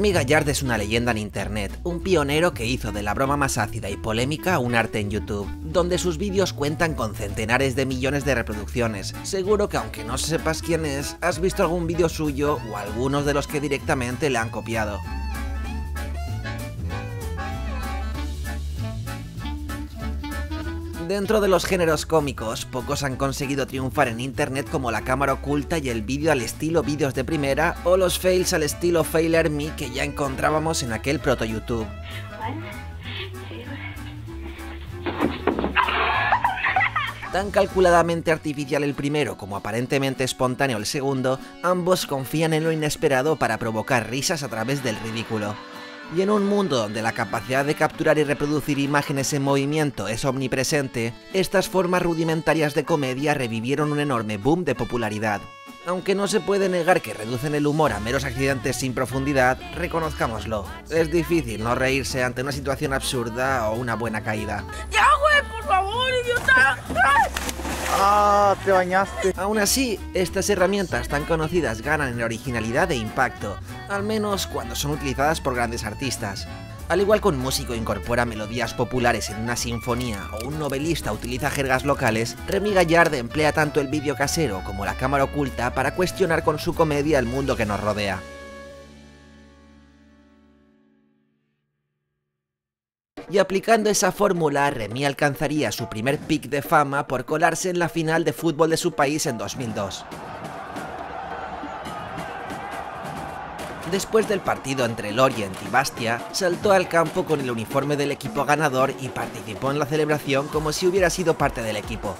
Remy Gallard es una leyenda en internet, un pionero que hizo de la broma más ácida y polémica un arte en YouTube, donde sus vídeos cuentan con centenares de millones de reproducciones. Seguro que aunque no sepas quién es, has visto algún vídeo suyo o algunos de los que directamente le han copiado. Dentro de los géneros cómicos, pocos han conseguido triunfar en internet como la cámara oculta y el vídeo al estilo vídeos de primera o los fails al estilo Failer Me que ya encontrábamos en aquel proto YouTube. Tan calculadamente artificial el primero como aparentemente espontáneo el segundo, ambos confían en lo inesperado para provocar risas a través del ridículo. Y en un mundo donde la capacidad de capturar y reproducir imágenes en movimiento es omnipresente, estas formas rudimentarias de comedia revivieron un enorme boom de popularidad. Aunque no se puede negar que reducen el humor a meros accidentes sin profundidad, reconozcámoslo. Es difícil no reírse ante una situación absurda o una buena caída. ¡Ya, güey! ¡Por favor, idiota! ¡Ah! ¡Te bañaste! Aún así, estas herramientas tan conocidas ganan en originalidad e impacto, al menos cuando son utilizadas por grandes artistas. Al igual que un músico incorpora melodías populares en una sinfonía o un novelista utiliza jergas locales, Remy Gallard emplea tanto el vídeo casero como la cámara oculta para cuestionar con su comedia el mundo que nos rodea. Y aplicando esa fórmula, Remy alcanzaría su primer pick de fama por colarse en la final de fútbol de su país en 2002. Después del partido entre Lorient y Bastia, saltó al campo con el uniforme del equipo ganador y participó en la celebración como si hubiera sido parte del equipo.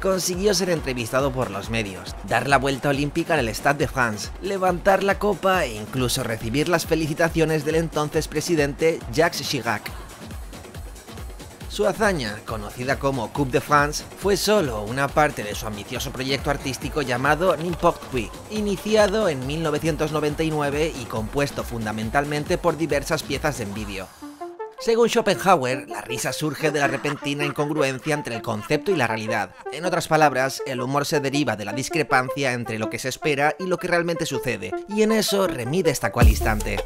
Consiguió ser entrevistado por los medios, dar la vuelta olímpica en el Stade de France, levantar la copa e incluso recibir las felicitaciones del entonces presidente Jacques Chirac. Su hazaña, conocida como Coupe de France, fue solo una parte de su ambicioso proyecto artístico llamado N'importe Qui, iniciado en 1999 y compuesto fundamentalmente por diversas piezas en vídeo. Según Schopenhauer, la risa surge de la repentina incongruencia entre el concepto y la realidad. En otras palabras, el humor se deriva de la discrepancia entre lo que se espera y lo que realmente sucede, y en eso Remy destacó al instante.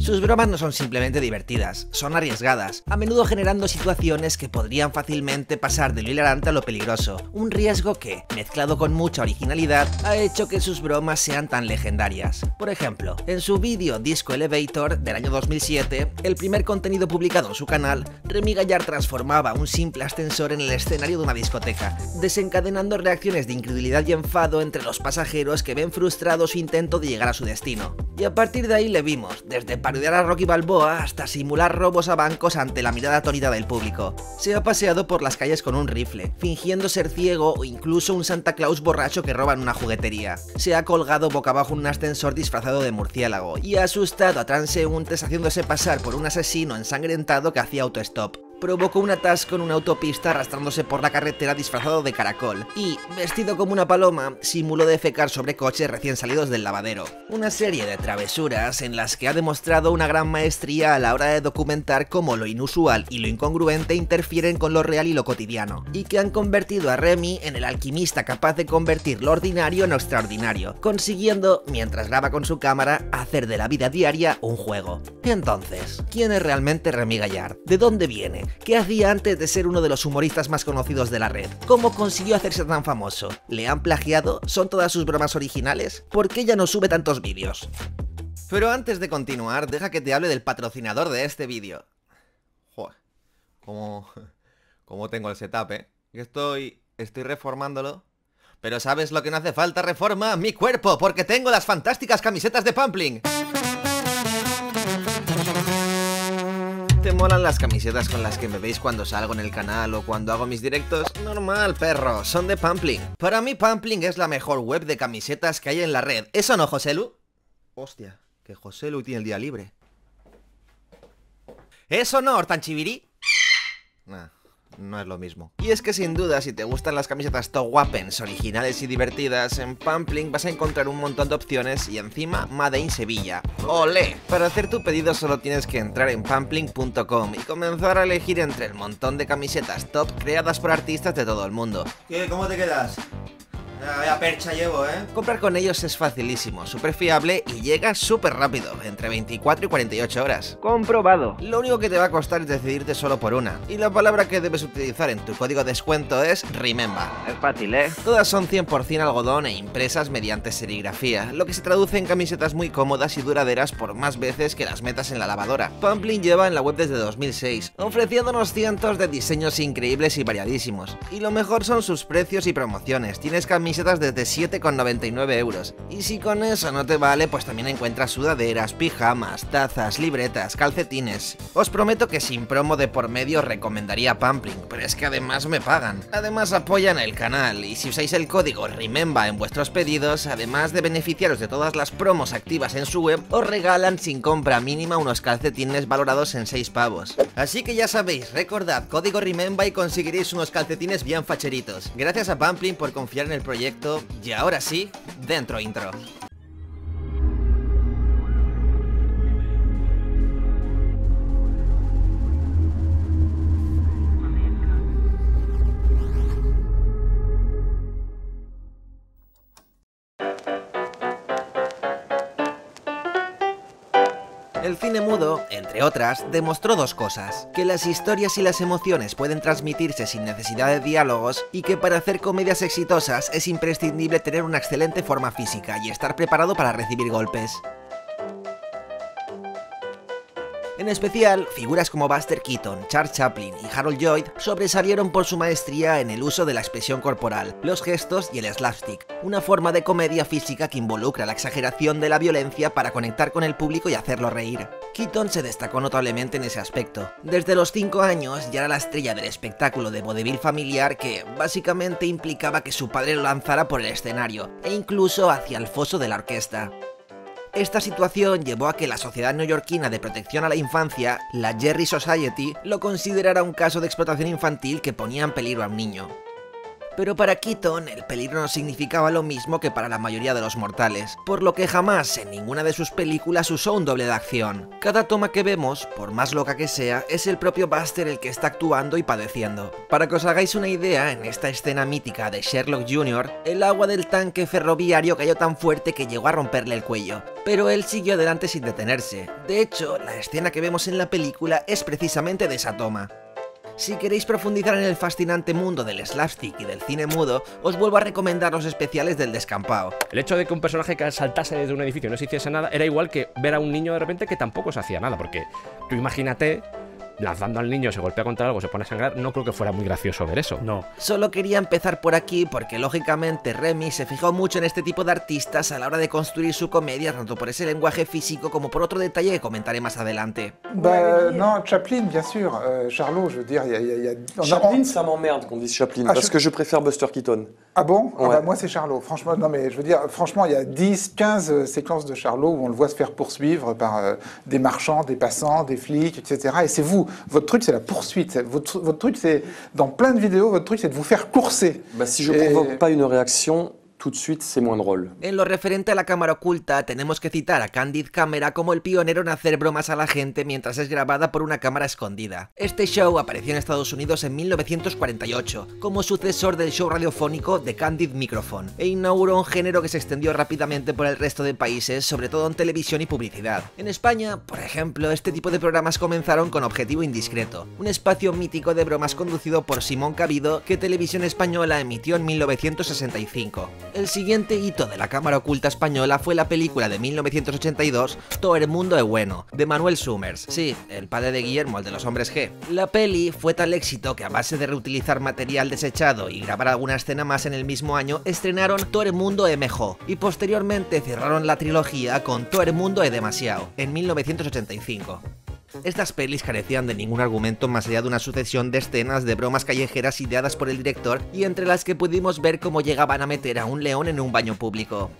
Sus bromas no son simplemente divertidas, son arriesgadas, a menudo generando situaciones que podrían fácilmente pasar de lo hilarante a lo peligroso, un riesgo que, mezclado con mucha originalidad, ha hecho que sus bromas sean tan legendarias. Por ejemplo, en su vídeo Disco Elevator del año 2007, el primer contenido publicado en su canal, Remy Gallard transformaba un simple ascensor en el escenario de una discoteca, desencadenando reacciones de incredulidad y enfado entre los pasajeros que ven frustrado su intento de llegar a su destino. Y a partir de ahí le vimos, desde parodiar a Rocky Balboa hasta simular robos a bancos ante la mirada atónita del público. Se ha paseado por las calles con un rifle, fingiendo ser ciego o incluso un Santa Claus borracho que roba en una juguetería. Se ha colgado boca abajo en un ascensor disfrazado de murciélago y ha asustado a transeúntes haciéndose pasar por un asesino ensangrentado que hacía autostop provocó un atasco en una autopista arrastrándose por la carretera disfrazado de caracol y, vestido como una paloma, simuló defecar sobre coches recién salidos del lavadero. Una serie de travesuras en las que ha demostrado una gran maestría a la hora de documentar cómo lo inusual y lo incongruente interfieren con lo real y lo cotidiano, y que han convertido a Remy en el alquimista capaz de convertir lo ordinario en extraordinario, consiguiendo, mientras graba con su cámara, hacer de la vida diaria un juego. Entonces, ¿quién es realmente Remy Gallard? ¿De dónde viene? ¿Qué hacía antes de ser uno de los humoristas más conocidos de la red? ¿Cómo consiguió hacerse tan famoso? ¿Le han plagiado? ¿Son todas sus bromas originales? ¿Por qué ya no sube tantos vídeos? Pero antes de continuar, deja que te hable del patrocinador de este vídeo. Joder, ¿cómo, cómo tengo el setup, eh? Estoy, estoy reformándolo. Pero ¿sabes lo que no hace falta reforma? ¡Mi cuerpo! Porque tengo las fantásticas camisetas de Pampling. ¿Te molan las camisetas con las que me veis cuando salgo en el canal o cuando hago mis directos? Normal, perro, son de Pampling. Para mí Pampling es la mejor web de camisetas que hay en la red. ¿Eso no, Joselu? Hostia, que Joselu tiene el día libre. ¿Eso no, Hortanchiviri? Nah no es lo mismo. Y es que sin duda, si te gustan las camisetas top weapons originales y divertidas, en Pampling vas a encontrar un montón de opciones y encima Made in Sevilla. ¡Olé! Para hacer tu pedido solo tienes que entrar en pampling.com y comenzar a elegir entre el montón de camisetas top creadas por artistas de todo el mundo. ¿Qué? ¿Cómo te quedas? Vaya percha llevo, ¿eh? Comprar con ellos es facilísimo, súper fiable y llega súper rápido, entre 24 y 48 horas. Comprobado. Lo único que te va a costar es decidirte solo por una. Y la palabra que debes utilizar en tu código de descuento es Remember. Es fácil, ¿eh? Todas son 100% algodón e impresas mediante serigrafía, lo que se traduce en camisetas muy cómodas y duraderas por más veces que las metas en la lavadora. Pamplin lleva en la web desde 2006, ofreciéndonos cientos de diseños increíbles y variadísimos. Y lo mejor son sus precios y promociones. Tienes camisetas desde 7,99 euros. Y si con eso no te vale, pues también encuentras sudaderas, pijamas, tazas, libretas, calcetines. Os prometo que sin promo de por medio recomendaría Pampling, pero es que además me pagan. Además apoyan el canal y si usáis el código REMEMBA en vuestros pedidos, además de beneficiaros de todas las promos activas en su web, os regalan sin compra mínima unos calcetines valorados en 6 pavos. Así que ya sabéis, recordad código REMEMBA y conseguiréis unos calcetines bien facheritos. Gracias a Pampling por confiar en el proyecto y ahora sí, dentro intro. Cine mudo, entre otras, demostró dos cosas, que las historias y las emociones pueden transmitirse sin necesidad de diálogos y que para hacer comedias exitosas es imprescindible tener una excelente forma física y estar preparado para recibir golpes. En especial, figuras como Buster Keaton, Charles Chaplin y Harold Lloyd sobresalieron por su maestría en el uso de la expresión corporal, los gestos y el slapstick, una forma de comedia física que involucra la exageración de la violencia para conectar con el público y hacerlo reír. Keaton se destacó notablemente en ese aspecto. Desde los 5 años ya era la estrella del espectáculo de vodevil familiar que básicamente implicaba que su padre lo lanzara por el escenario e incluso hacia el foso de la orquesta. Esta situación llevó a que la Sociedad Neoyorquina de Protección a la Infancia, la Jerry Society, lo considerara un caso de explotación infantil que ponía en peligro a un niño. Pero para Keaton el peligro no significaba lo mismo que para la mayoría de los mortales, por lo que jamás en ninguna de sus películas usó un doble de acción. Cada toma que vemos, por más loca que sea, es el propio Buster el que está actuando y padeciendo. Para que os hagáis una idea, en esta escena mítica de Sherlock Jr., el agua del tanque ferroviario cayó tan fuerte que llegó a romperle el cuello, pero él siguió adelante sin detenerse. De hecho, la escena que vemos en la película es precisamente de esa toma. Si queréis profundizar en el fascinante mundo del slapstick y del cine mudo, os vuelvo a recomendar los especiales del descampado. El hecho de que un personaje que saltase desde un edificio y no se hiciese nada era igual que ver a un niño de repente que tampoco se hacía nada, porque tú imagínate lanzando al niño, se golpea contra algo, se pone a sangrar, no creo que fuera muy gracioso ver eso. No. Solo quería empezar por aquí porque lógicamente Remy se fijó mucho en este tipo de artistas a la hora de construir su comedia, tanto por ese lenguaje físico como por otro detalle que comentaré más adelante. Bah, non, Chaplin, bien sûr. Euh, Charlot, je veux dire, il y a... y a- y a- Chaplin, ça m'emmerde qu'on dise Chaplin, Ah, parce je- que je préfère Buster Keaton. Ah bon? Ah Ouais. bah, Moi, c'est Charlot. Franchement, non, mais je veux dire, franchement, il y a 10, 15 euh, séquences de Charlot où on le voit se faire poursuivre par euh, des marchands, des passants, des flics, etc. Et c'est vous. Votre truc, c'est la poursuite. Votre, votre truc, c'est. Dans plein de vidéos, votre truc, c'est de vous faire courser. Bah, si je Et- provoque pas une réaction, de. En lo referente a la cámara oculta, tenemos que citar a Candid Camera como el pionero en hacer bromas a la gente mientras es grabada por una cámara escondida. Este show apareció en Estados Unidos en 1948, como sucesor del show radiofónico The Candid Microphone, e inauguró un género que se extendió rápidamente por el resto de países, sobre todo en televisión y publicidad. En España, por ejemplo, este tipo de programas comenzaron con Objetivo Indiscreto, un espacio mítico de bromas conducido por Simón Cabido que Televisión Española emitió en 1965. El siguiente hito de la cámara oculta española fue la película de 1982 Todo el mundo es bueno, de Manuel Summers, sí, el padre de Guillermo, el de los hombres G. La peli fue tal éxito que a base de reutilizar material desechado y grabar alguna escena más en el mismo año, estrenaron Todo el mundo es mejor y posteriormente cerraron la trilogía con Todo el mundo es demasiado, en 1985. Estas pelis carecían de ningún argumento más allá de una sucesión de escenas de bromas callejeras ideadas por el director y entre las que pudimos ver cómo llegaban a meter a un león en un baño público.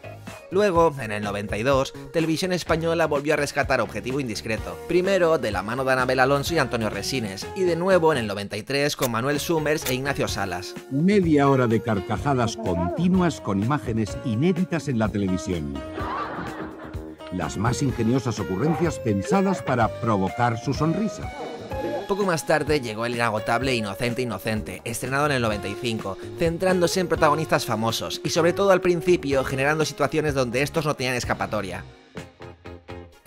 Luego, en el 92, Televisión Española volvió a rescatar Objetivo Indiscreto, primero de la mano de Anabel Alonso y Antonio Resines, y de nuevo en el 93 con Manuel Summers e Ignacio Salas. Media hora de carcajadas continuas con imágenes inéditas en la televisión. Las más ingeniosas ocurrencias pensadas para provocar su sonrisa. Poco más tarde llegó el inagotable Inocente Inocente, estrenado en el 95, centrándose en protagonistas famosos y sobre todo al principio generando situaciones donde estos no tenían escapatoria.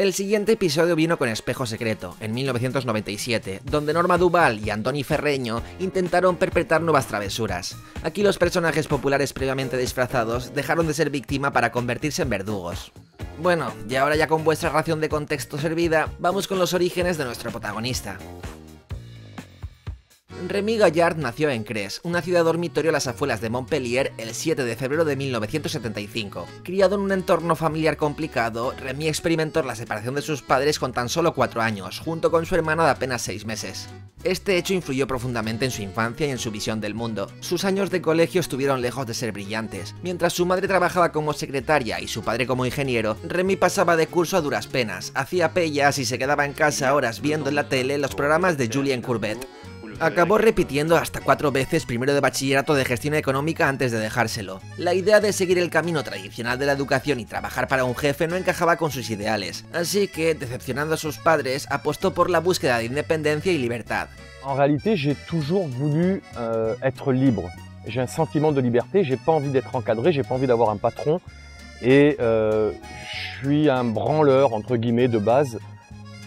El siguiente episodio vino con Espejo Secreto, en 1997, donde Norma Duval y Antoni Ferreño intentaron perpetrar nuevas travesuras. Aquí los personajes populares previamente disfrazados dejaron de ser víctima para convertirse en verdugos. Bueno, y ahora ya con vuestra ración de contexto servida, vamos con los orígenes de nuestro protagonista. Remy Gallard nació en Cres, una ciudad dormitorio a las afueras de Montpellier, el 7 de febrero de 1975. Criado en un entorno familiar complicado, Remy experimentó la separación de sus padres con tan solo 4 años, junto con su hermana de apenas 6 meses. Este hecho influyó profundamente en su infancia y en su visión del mundo. Sus años de colegio estuvieron lejos de ser brillantes. Mientras su madre trabajaba como secretaria y su padre como ingeniero, Remy pasaba de curso a duras penas, hacía pellas y se quedaba en casa horas viendo en la tele los programas de Julien Courbet. Acabó repitiendo hasta cuatro veces primero de bachillerato de gestión económica antes de dejárselo. La idea de seguir el camino tradicional de la educación y trabajar para un jefe no encajaba con sus ideales, así que, decepcionando a sus padres, apostó por la búsqueda de independencia y libertad. En réalité, j'ai toujours voulu euh, être libre. J'ai un sentiment de liberté, j'ai pas envie d'être encadré, j'ai pas envie d'avoir un patron. Et euh, je suis un branleur, entre guillemets, de base.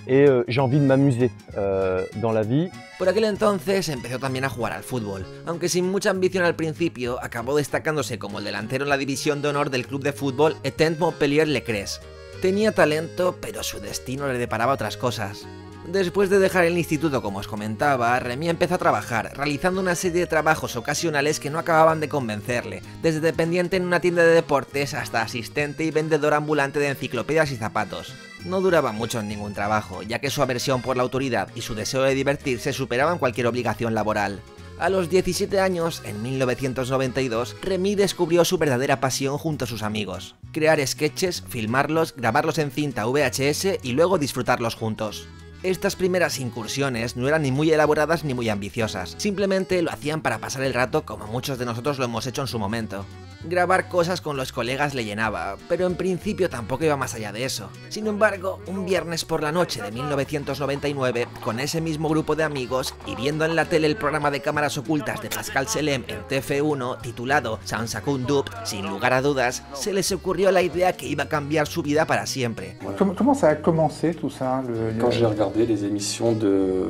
Et euh, j'ai envie de m'amuser euh, dans la vie. Por aquel entonces empezó también a jugar al fútbol, aunque sin mucha ambición al principio, acabó destacándose como el delantero en la división de honor del club de fútbol Etent Montpellier Lecres. Tenía talento, pero su destino le deparaba otras cosas. Después de dejar el instituto, como os comentaba, Remy empezó a trabajar, realizando una serie de trabajos ocasionales que no acababan de convencerle, desde dependiente en una tienda de deportes hasta asistente y vendedor ambulante de enciclopedias y zapatos. No duraba mucho en ningún trabajo, ya que su aversión por la autoridad y su deseo de divertirse superaban cualquier obligación laboral. A los 17 años, en 1992, Remy descubrió su verdadera pasión junto a sus amigos. Crear sketches, filmarlos, grabarlos en cinta VHS y luego disfrutarlos juntos. Estas primeras incursiones no eran ni muy elaboradas ni muy ambiciosas, simplemente lo hacían para pasar el rato como muchos de nosotros lo hemos hecho en su momento. Grabar cosas con los colegas le llenaba, pero en principio tampoco iba más allá de eso. Sin embargo, un viernes por la noche de 1999, con ese mismo grupo de amigos y viendo en la tele el programa de cámaras ocultas de Pascal Selem en TF1 titulado Sans Second Dupe, sin lugar a dudas, se les ocurrió la idea que iba a cambiar su vida para siempre. Comment ça a commencé tout ça le- Quand j'ai regardé les émissions de,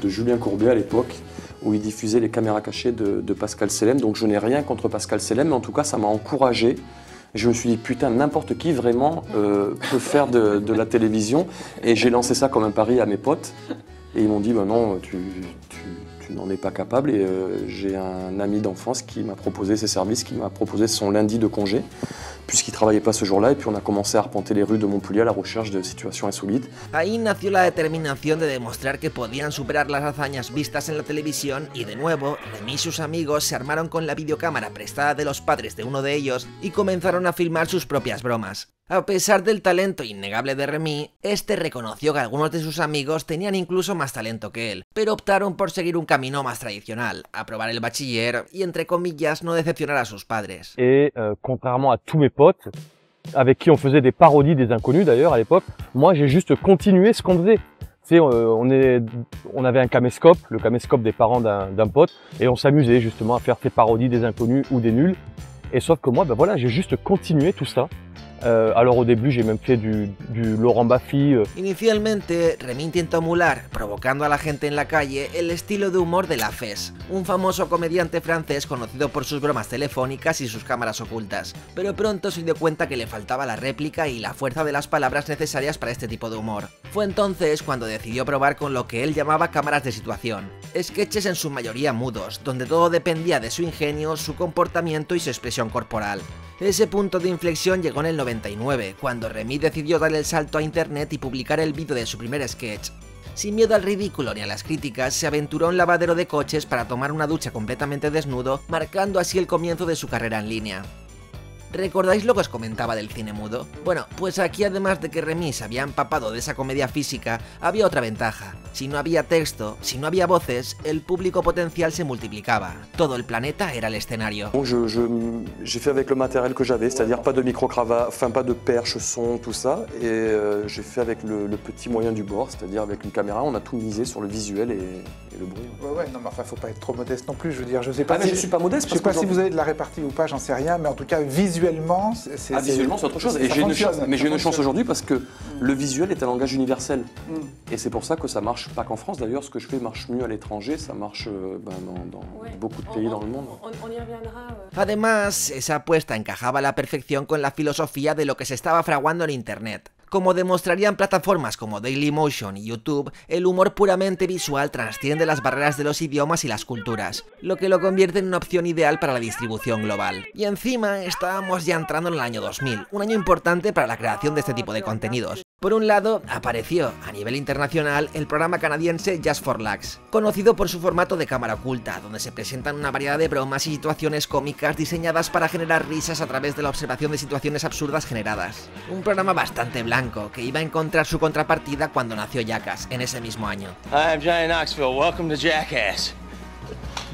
de Julien Courbet à l'époque, où il diffusait les caméras cachées de, Pascal Selem, donc je n'ai rien contre Pascal Selem, mais en tout cas ça m'a encouragé. Je me suis dit, putain, n'importe qui vraiment euh, peut faire de, la télévision. Et j'ai lancé ça comme un pari à mes potes. Et ils m'ont dit, bah non, tu, tu, tu n'en es pas capable. Et euh, j'ai un ami d'enfance qui m'a proposé ses services, qui m'a proposé son lundi de congé, puisqu'il travaillait pas ce jour-là. Et puis on a commencé à arpenter les rues de Montpellier à la recherche de situations insolites. Ahí nació la determinación de demostrar que podían superar las hazañas vistas en la televisión y de nuevo, Remy y sus amigos se armaron con la videocámara prestada de los padres de uno de ellos y comenzaron a filmar sus propias bromas. A pesar del talento innegable de Remy, este reconoció que algunos de sus amigos tenían incluso más talento que él, pero optaron por seguir un camino más tradicional, aprobar el bachiller y entre comillas no decepcionar a sus padres. Euh, contrairement à tous mes avec qui on faisait des parodies des inconnus d'ailleurs à l'époque, moi j'ai juste continué ce qu'on faisait. Tu sais, euh, on, est, on avait un caméscope, le caméscope des parents d'un pote, et on s'amusait justement à faire ces parodies des inconnus ou des nuls. Et sauf que moi, ben voilà, j'ai juste continué tout ça. Euh, alors au début, j'ai même fait du, Laurent Baffy, euh, Inicialmente, Remy intentó emular, provocando a la gente en la calle, el estilo de humor de La Fes, un famoso comediante francés conocido por sus bromas telefónicas y sus cámaras ocultas, pero pronto se dio cuenta que le faltaba la réplica y la fuerza de las palabras necesarias para este tipo de humor. Fue entonces cuando decidió probar con lo que él llamaba cámaras de situación, sketches en su mayoría mudos, donde todo dependía de su ingenio, su comportamiento y su expresión corporal. Ese punto de inflexión llegó en el 99, cuando Remy decidió dar el salto a internet y publicar el vídeo de su primer sketch. Sin miedo al ridículo ni a las críticas, se aventuró en un lavadero de coches para tomar una ducha completamente desnudo, marcando así el comienzo de su carrera en línea. ¿Recordáis lo que os comentaba del cine mudo? Bueno, pues aquí además de que Remy se había empapado de esa comedia física, había otra ventaja. Si no había texto, si no había voces, el público potencial se multiplicaba. Todo el planeta era el escenario. Bon, je- je- J'ai fait avec le matériel que j'avais, c'est-à-dire pas de micro-cravate, enfin pas de perche, son, tout ça. Et euh, j'ai fait avec le, le petit moyen du bord, c'est-à-dire avec une caméra, on a tout misé sur le visuel et, et le bruit. Ouais, ouais, non, mais enfin, faut pas être trop modeste non plus. Je veux dire, je sais pas Ah, mais si je suis pas modeste Je sais pas si vous avez de la répartie ou pas, j'en sais rien, mais en tout cas, visuellement, c'est. c'est- Ah, visuellement, c'est autre chose. Et j'ai une chance, mais j'ai une chance aujourd'hui parce que le visuel est un langage universel. Mm. Et c'est pour ça que ça marche pas qu'en France. D'ailleurs, ce que je fais marche mieux à l'étranger, ça marche euh, ben, dans, dans Ouais. beaucoup de pays on- dans le monde. On, on y reviendra. euh, Además, esa apuesta encajaba a la perfección con la filosofía de lo que se estaba fraguando en Internet. Como demostrarían plataformas como Dailymotion y YouTube, el humor puramente visual trasciende las barreras de los idiomas y las culturas, lo que lo convierte en una opción ideal para la distribución global. Y encima estábamos ya entrando en el año 2000, un año importante para la creación de este tipo de contenidos. Por un lado, apareció a nivel internacional el programa canadiense Just for Laughs, conocido por su formato de cámara oculta, donde se presentan una variedad de bromas y situaciones cómicas diseñadas para generar risas a través de la observación de situaciones absurdas generadas. Un programa bastante blanco, que iba a encontrar su contrapartida cuando nació Jackass, en ese mismo año. I'm. Welcome to Jackass.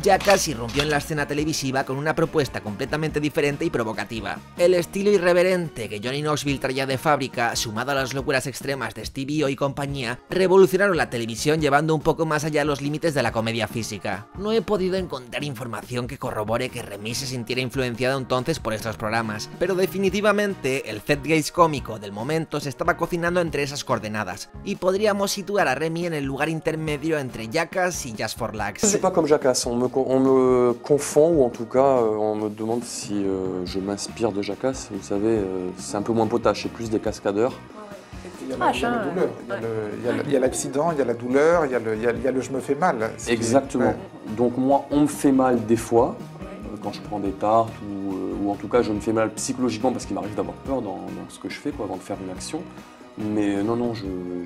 Jackass irrumpió en la escena televisiva con una propuesta completamente diferente y provocativa. El estilo irreverente que Johnny Knoxville traía de fábrica, sumado a las locuras extremas de Stevie O y compañía, revolucionaron la televisión llevando un poco más allá los límites de la comedia física. No he podido encontrar información que corrobore que Remy se sintiera influenciado entonces por estos programas, pero definitivamente el Z-Gaze cómico del momento se estaba cocinando entre esas coordenadas, y podríamos situar a Remy en el lugar intermedio entre Jackass y Just for Je On me, con- on me confond ou en tout cas euh, on me demande si euh, je m'inspire de Jackass. Vous savez, euh, c'est un peu moins potache, c'est plus des cascadeurs. Il y a la- il y a la douleur, il y a le- il y a le- il y a l'accident, il y a la douleur, il y a le, il y a- il y a le je me fais mal. Est- Exactement. ouais. Donc moi, on me fait mal des fois, euh, quand je prends des tartes, ou, euh, ou en tout cas je me fais mal psychologiquement parce qu'il m'arrive d'avoir peur dans, dans ce que je fais quoi, avant de faire une action. Euh.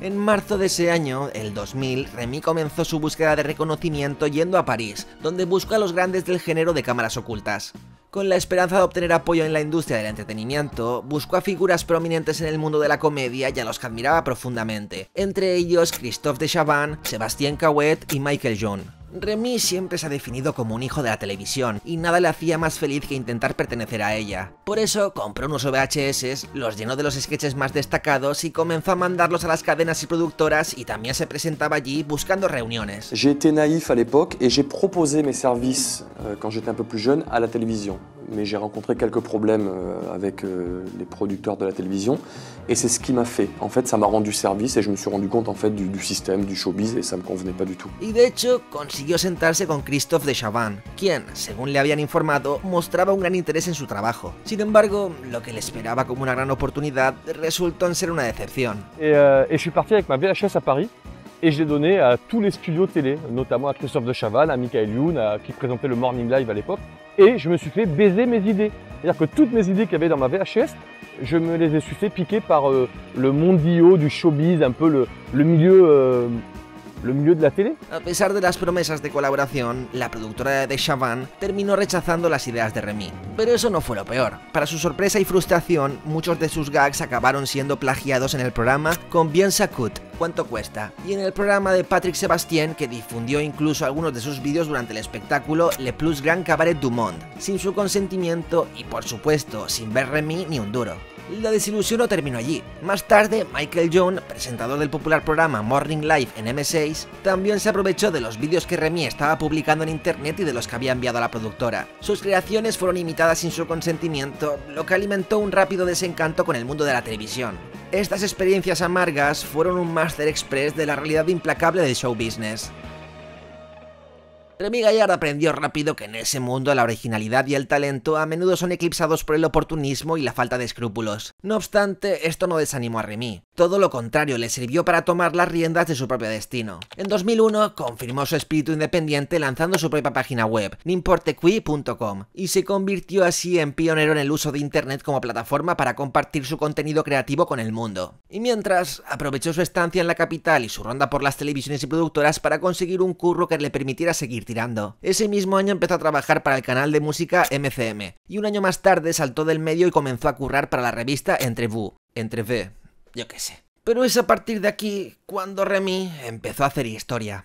En marzo de ese año, el 2000, Remy comenzó su búsqueda de reconocimiento yendo a París, donde buscó a los grandes del género de cámaras ocultas. Con la esperanza de obtener apoyo en la industria del entretenimiento, buscó a figuras prominentes en el mundo de la comedia y a los que admiraba profundamente, entre ellos Christophe de Chavannes, Sébastien Cauet y Michael John. Remy siempre se ha definido como un hijo de la televisión y nada le hacía más feliz que intentar pertenecer a ella. Por eso compró unos VHS, los llenó de los sketches más destacados y comenzó a mandarlos a las cadenas y productoras y también se presentaba allí buscando reuniones. Été naïf à l'époque et j'ai proposé mes services euh, quand j'étais un peu plus jeune à la télévision. Mais j'ai rencontré quelques problèmes euh, avec euh, les producteurs de la télévision et c'est ce qui m'a fait. En fait, ça m'a rendu service et je me suis rendu compte en fait du, du système, du showbiz et ça me convenait pas du tout. Y de hecho, consiguió sentarse con Christophe de Chavannes, quien, según le habían informado, mostraba un gran interés en su trabajo. Sin embargo, lo que le esperaba como una gran oportunidad resultó en ser una decepción. Et, euh, et je suis parti avec ma VHS à Paris et je l'ai donné à tous les studios télé, notamment à Christophe de Chavannes, à Michael Youn, à- qui présentait le Morning Live à l'époque. Et je me suis fait baiser mes idées. C'est-à-dire que toutes mes idées qu'il y avait dans ma VHS, je me les ai su fait piquer par euh, le mondio du showbiz, un peu le, milieu, euh, A pesar de las promesas de colaboración, la productora de Chavannes terminó rechazando las ideas de Remy. Pero eso no fue lo peor. Para su sorpresa y frustración, muchos de sus gags acabaron siendo plagiados en el programa con Bien Sacut, ¿cuánto cuesta? Y en el programa de Patrick Sebastien, que difundió incluso algunos de sus vídeos durante el espectáculo Le Plus Grand Cabaret du Monde, sin su consentimiento y por supuesto sin ver Remy ni un duro. La desilusión no terminó allí. Más tarde, Michael Young, presentador del popular programa Morning Live en M6, también se aprovechó de los vídeos que Remy estaba publicando en internet y de los que había enviado a la productora. Sus creaciones fueron imitadas sin su consentimiento, lo que alimentó un rápido desencanto con el mundo de la televisión. Estas experiencias amargas fueron un Master Express de la realidad implacable del show business. Remy Gallard aprendió rápido que en ese mundo la originalidad y el talento a menudo son eclipsados por el oportunismo y la falta de escrúpulos. No obstante, esto no desanimó a Remy. Todo lo contrario, le sirvió para tomar las riendas de su propio destino. En 2001 confirmó su espíritu independiente lanzando su propia página web, nimportequi.com, y se convirtió así en pionero en el uso de Internet como plataforma para compartir su contenido creativo con el mundo. Y mientras, aprovechó su estancia en la capital y su ronda por las televisiones y productoras para conseguir un curro que le permitiera seguir tirando. Ese mismo año empezó a trabajar para el canal de música MCM, y un año más tarde saltó del medio y comenzó a currar para la revista Entrevue. Entrevue, yo qué sé. Pero es a partir de aquí cuando Remy empezó a hacer historia.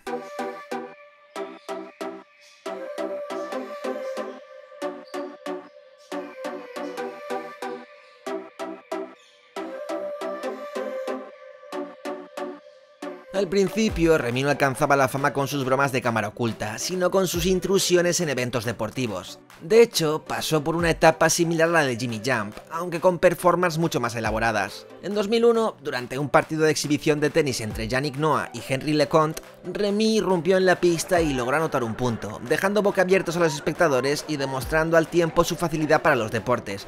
Al principio, Remy no alcanzaba la fama con sus bromas de cámara oculta, sino con sus intrusiones en eventos deportivos. De hecho, pasó por una etapa similar a la de Jimmy Jump, aunque con performances mucho más elaboradas. En 2001, durante un partido de exhibición de tenis entre Yannick Noah y Henry Leconte, Remy irrumpió en la pista y logró anotar un punto, dejando boca abiertos a los espectadores y demostrando al tiempo su facilidad para los deportes.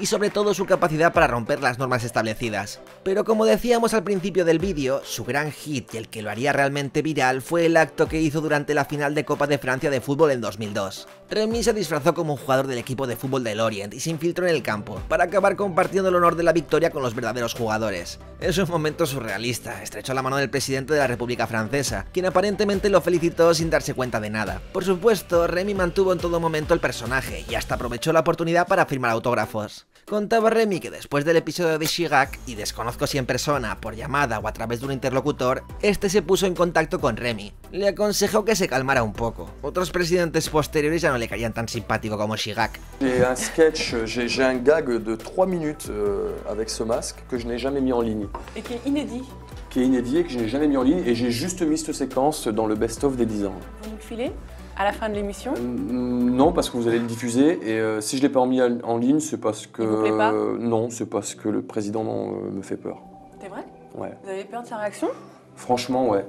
Y sobre todo su capacidad para romper las normas establecidas. Pero como decíamos al principio del vídeo, su gran hit y el que lo haría realmente viral fue el acto que hizo durante la final de Copa de Francia de fútbol en 2002. Remy se disfrazó como un jugador del equipo de fútbol del Orient y se infiltró en el campo, para acabar compartiendo el honor de la victoria con los verdaderos jugadores. Es un momento surrealista, estrechó la mano del presidente de la República Francesa, quien aparentemente lo felicitó sin darse cuenta de nada. Por supuesto, Remy mantuvo en todo momento el personaje y hasta aprovechó la oportunidad para firmar autógrafos. Contaba Remy que después del episodio de Shigak, y desconozco si en persona, por llamada o a través de un interlocutor, este se puso en contacto con Remy. Le aconsejó que se calmara un poco. Otros presidentes posteriores ya no le caían tan simpático como Shigak. J'ai un sketch, j'ai un gag de 3 minutes euh, avec ce masque que je n'ai jamais mis en ligne, Et qui est inédit. qui est inédit et que je n'ai jamais mis en ligne et j'ai juste mis cette séquence dans le best-of des 10 ans. Vous nous le filez à la fin de l'émission? Non, parce que vous allez le diffuser et euh, si je l'ai pas mis en ligne, c'est parce que Il vous plaît pas? non, c'est parce que le président euh, me fait peur. C'est vrai? Ouais. Vous avez peur de sa réaction? Franchement, ouais.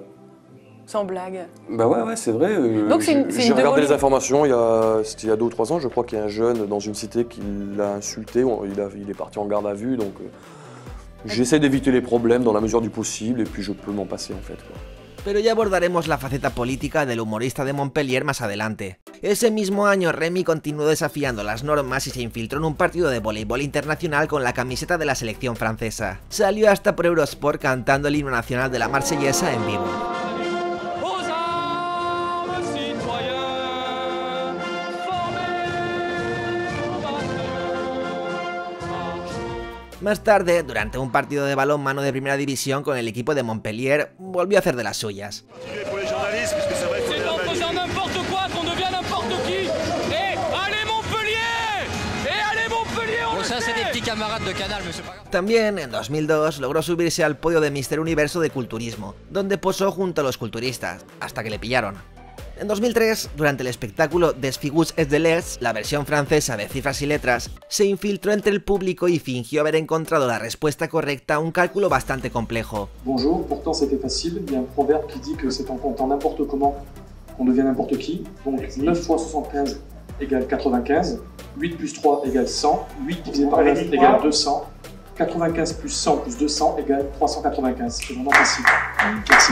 Sans blague. Bah ouais, ouais, c'est vrai. euh, Donc c'est une- J'ai regardé les informations il y a, c'était il y a deux ou trois ans. Je crois qu'il y a un jeune dans une cité qui l'a insulté. Il, a- il est parti en garde à vue. Donc euh, j'essaie d'éviter les problèmes dans la mesure du possible et puis je peux m'en passer en fait. quoi. Pero ya abordaremos la faceta política del humorista de Montpellier más adelante. Ese mismo año Remy continuó desafiando las normas y se infiltró en un partido de voleibol internacional con la camiseta de la selección francesa. Salió hasta por Eurosport cantando el himno nacional de la marsellesa en vivo. Más tarde, durante un partido de balonmano de primera división con el equipo de Montpellier, volvió a hacer de las suyas. También, en 2002, logró subirse al podio de Mister Universo de culturismo, donde posó junto a los culturistas, hasta que le pillaron. En 2003, durante el espectáculo Des Figures et des Lettres, la versión francesa de cifras y letras, se infiltró entre el público y fingió haber encontrado la respuesta correcta a un cálculo bastante complejo. Bonjour, pourtant c'était facile. Il y a un proverbe qui dit que c'est en comptant n'importe comment qu'on devient n'importe qui. Donc 9 fois 75 égale 95, 8 plus 3 égale 100, 8 divisé par 9 égale 200, 95 plus 100 plus 200 égale 395. C'est vraiment facile. Merci.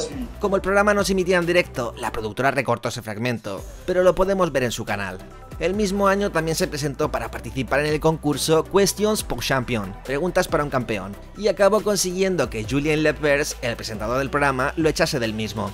Suivi. Como el programa no se emitía en directo, la productora recortó ese fragmento, pero lo podemos ver en su canal. El mismo año también se presentó para participar en el concurso Questions pour Champion, preguntas para un campeón, y acabó consiguiendo que Julien Lepers, el presentador del programa, lo echase del mismo.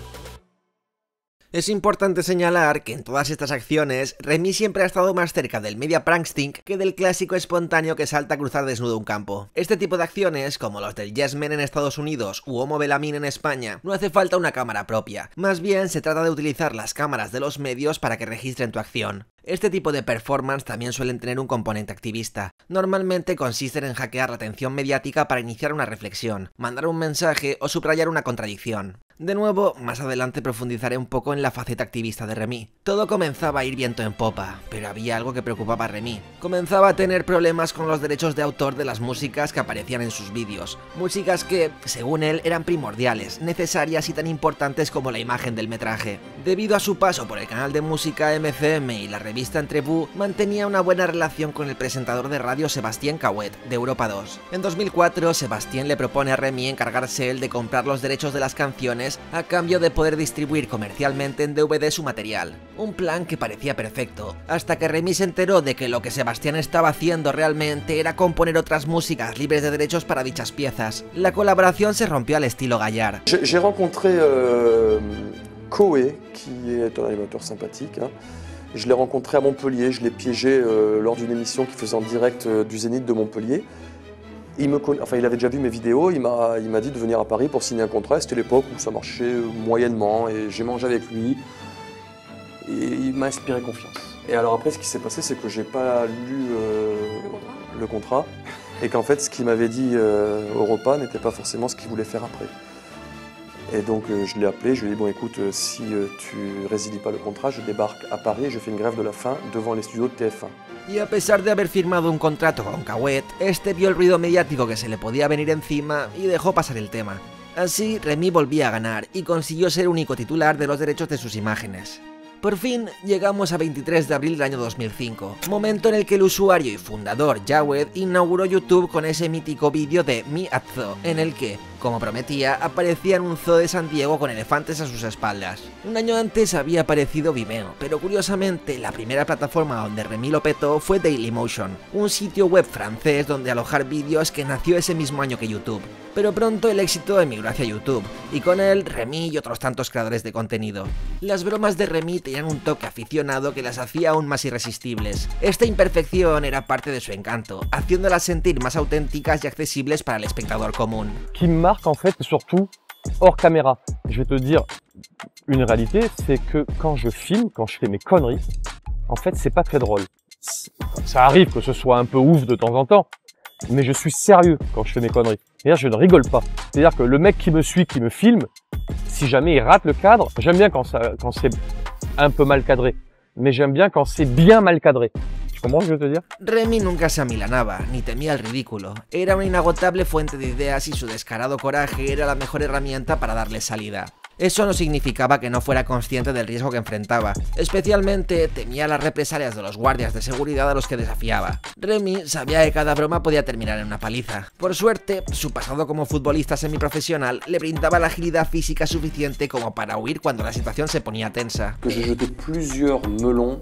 Es importante señalar que en todas estas acciones, Remy siempre ha estado más cerca del media prankstink que del clásico espontáneo que salta a cruzar desnudo un campo. Este tipo de acciones, como los del Yes Men en Estados Unidos u Homo Belamin en España, no hace falta una cámara propia, más bien se trata de utilizar las cámaras de los medios para que registren tu acción. Este tipo de performance también suelen tener un componente activista. Normalmente consisten en hackear la atención mediática para iniciar una reflexión, mandar un mensaje o subrayar una contradicción. De nuevo, más adelante profundizaré un poco en la faceta activista de Remy. Todo comenzaba a ir viento en popa, pero había algo que preocupaba a Remy. Comenzaba a tener problemas con los derechos de autor de las músicas que aparecían en sus vídeos. Músicas que, según él, eran primordiales, necesarias y tan importantes como la imagen del metraje. Debido a su paso por el canal de música MCM y la revista Entrevú, mantenía una buena relación con el presentador de radio Sebastián Cauet, de Europa 2. En 2004, Sebastián le propone a Remy encargarse él de comprar los derechos de las canciones a cambio de poder distribuir comercialmente en DVD su material. Un plan que parecía perfecto, hasta que Remy se enteró de que lo que Sebastián estaba haciendo realmente era componer otras músicas libres de derechos para dichas piezas. La colaboración se rompió al estilo Gallard. J'ai rencontré euh, Koé, qui est un animateur sympathique. Je l'ai rencontré à Montpellier, je l'ai piégé euh, lors d'une émission qu'il faisait en direct euh, du Zénith de Montpellier. Il, me conna- enfin, il avait déjà vu mes vidéos, il m'a il m'a dit de venir à Paris pour signer un contrat. C'était l'époque où ça marchait euh, moyennement et j'ai mangé avec lui. Et il m'a inspiré confiance. Et alors après, ce qui s'est passé, c'est que j'ai pas lu euh, le contrat? et qu'en fait, ce qu'il m'avait dit euh, au repas n'était pas forcément ce qu'il voulait faire après. Et donc euh, je l'ai appelé, je lui ai dit bon écoute, euh, si euh, tu résilies pas le contrat, je débarque à Paris je fais une grève de la faim devant les studios de TF1. Y a pesar de haber firmado un contrato con Cauet, este vio el ruido mediático que se le podía venir encima y dejó pasar el tema. Así, Remy volvía a ganar y consiguió ser único titular de los derechos de sus imágenes. Por fin, llegamos a 23 de abril del año 2005, momento en el que el usuario y fundador Jawed inauguró YouTube con ese mítico vídeo de Me at Zoo, en el que, como prometía, aparecía en un zoo de San Diego con elefantes a sus espaldas. Un año antes había aparecido Vimeo, pero curiosamente la primera plataforma donde Remy lo petó fue Dailymotion, un sitio web francés donde alojar vídeos que nació ese mismo año que YouTube. Pero pronto el éxito emigró hacia YouTube, y con él Remy y otros tantos creadores de contenido. Las bromas de Remy tenían un toque aficionado que las hacía aún más irresistibles. Esta imperfección era parte de su encanto, haciéndolas sentir más auténticas y accesibles para el espectador común. En fait surtout hors caméra. Je vais te dire une réalité, c'est que quand je filme, quand je fais mes conneries, en fait c'est pas très drôle. Ça arrive que ce soit un peu ouf de temps en temps, mais je suis sérieux quand je fais mes conneries. C'est-à-dire je ne rigole pas. C'est-à-dire que le mec qui me suit, qui me filme, si jamais il rate le cadre, j'aime bien quand c'est un peu mal cadré, mais j'aime bien quand c'est bien mal cadré. Je veux te Remy nunca se amilanaba, ni temía el ridículo. Era una inagotable fuente de ideas y su descarado coraje era la mejor herramienta para darle salida. Eso no significaba que no fuera consciente del riesgo que enfrentaba, especialmente temía las represalias de los guardias de seguridad a los que desafiaba. Remy sabía que cada broma podía terminar en una paliza. Por suerte, su pasado como futbolista semiprofesional le brindaba la agilidad física suficiente como para huir cuando la situación se ponía tensa. Que j'ai jeté plusieurs melons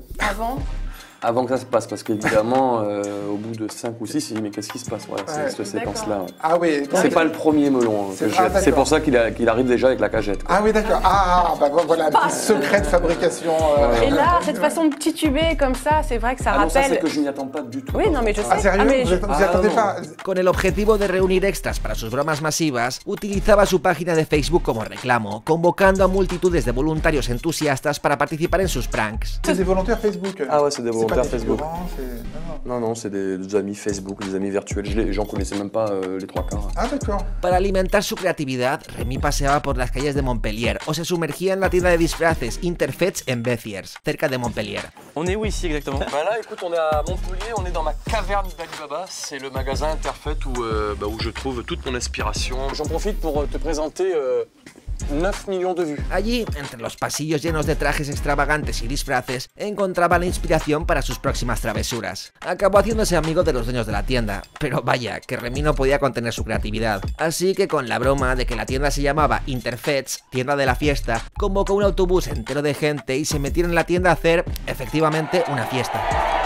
Avant, que ça se passe, parce qu'évidemment, euh, au bout de 5 ou 6, il dit mais qu'est-ce qui se passe? Voilà, Ouais. C'est cette séquence-là. ouais. Ah oui, C'est pas le premier melon hein, C'est- que je ah. C'est pour ça qu'il qu'il arrive déjà avec la cagette. quoi. Ah oui, d'accord. Ah, bah voilà, petit secret de fabrication. euh, et là, cette façon de tituber comme ça, c'est vrai que ça Ah non, ça rappelle. c'est que je m'y attends pas du tout. Oui, non, mais je Ah, sais. sérieux mais Vous je- vous Ah, attendez pas Con el objetivo de reunir extras para sus bromas masivas, utilizaba su página de Facebook como reclamo, convocando a multitudes de voluntarios entusiastas para participar en sus pranks. C'est des volontaires Facebook. Ah ouais, c'est des volontaires des Facebook. non, non. Non, non, c'est des, des amis Facebook, des amis virtuels. J'en connaissais même pas euh, les trois quarts. Ah d'accord. Para alimentar su creatividad, Remy paseaba por las calles de Montpellier o se sumergía en la tienda de disfraces Interfets en Béziers, cerca de Montpellier. On est où ici exactement? Bah là, écoute, on est à Montpellier, on est dans ma caverne d'Alibaba. C'est le magasin Interfait où, euh, bah, où je trouve toute mon inspiration. J'en profite pour euh, te présenter euh, 9 millions de vues. Allí, entre los pasillos llenos de trajes extravagantes y disfraces, encontraba la inspiración para sus próximas travesuras. Acabó haciéndose amigo de los dueños de la tienda, pero vaya, que Remy no podía contener su creatividad. Así que con la broma de que la tienda se llamaba Interfets, tienda de la fiesta, convocó un autobús entero de gente y se metieron en la tienda a hacer, efectivamente, una fiesta.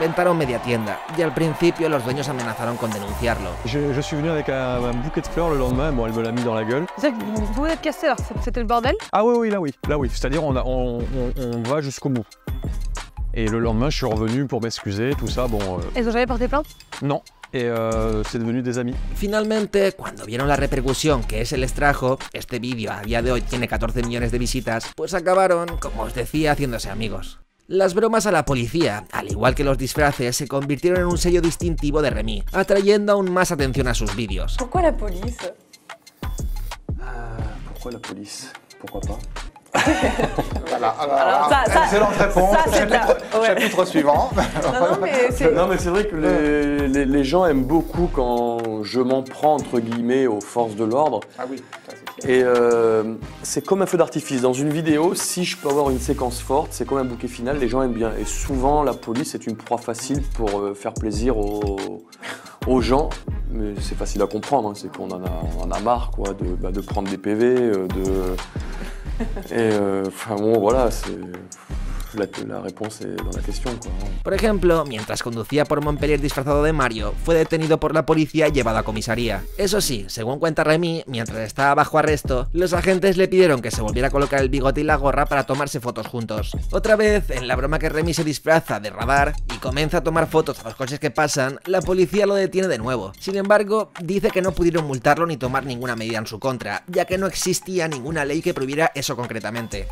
Reventaron media tienda y al principio los dueños amenazaron con denunciarlo. Je, je suis venu avec un, un bouquet de fleurs le lendemain, bon elle me l'a mis dans la gueule. Vous êtes cassé alors c'était le bordel Ah oui, oui, là oui, là oui. C'est-à-dire on, a- on, on- on va jusqu'au bout. Et le lendemain, je suis revenu pour m'excuser, tout ça, bon... euh, Ils ont jamais porté plainte non, et euh, c'est devenu des amis. Finalmente, cuando vieron la repercusión que se les trajo, este vídeo a día de hoy tiene 14 millones de visitas, pues acabaron, como os decía, haciéndose amigos. Las bromas a la policía, al igual que los disfraces, se convirtieron en un sello distintivo de Remy, atrayendo aún más atención a sus vídeos. Pourquoi la police? Pourquoi la police? Pourquoi pas? Voilà, alors, Alors, ça- ça- excellente réponse. ça, c'est chapitre, la- ouais. chapitre suivant. Non, non, mais c'est. Non mais c'est vrai que les, les- les gens aiment beaucoup quand je m'en prends entre guillemets aux forces de l'ordre. Ah oui. Et euh, c'est comme un feu d'artifice. Dans une vidéo, si je peux avoir une séquence forte, c'est comme un bouquet final, les gens aiment bien. Et souvent, la police est une proie facile pour euh, faire plaisir aux, gens. Mais c'est facile à comprendre, hein. c'est qu'on en a, on en a marre bah, de prendre des PV, euh, de... Et enfin bon, voilà, c'est... La, la la. Por ejemplo, mientras conducía por Montpellier disfrazado de Mario, fue detenido por la policía y llevado a comisaría. Eso sí, según cuenta Remy, mientras estaba bajo arresto, los agentes le pidieron que se volviera a colocar el bigote y la gorra para tomarse fotos juntos. Otra vez, en la broma que Remy se disfraza de radar y comienza a tomar fotos a los coches que pasan, la policía lo detiene de nuevo. Sin embargo, dice que no pudieron multarlo ni tomar ninguna medida en su contra, ya que no existía ninguna ley que prohibiera eso concretamente.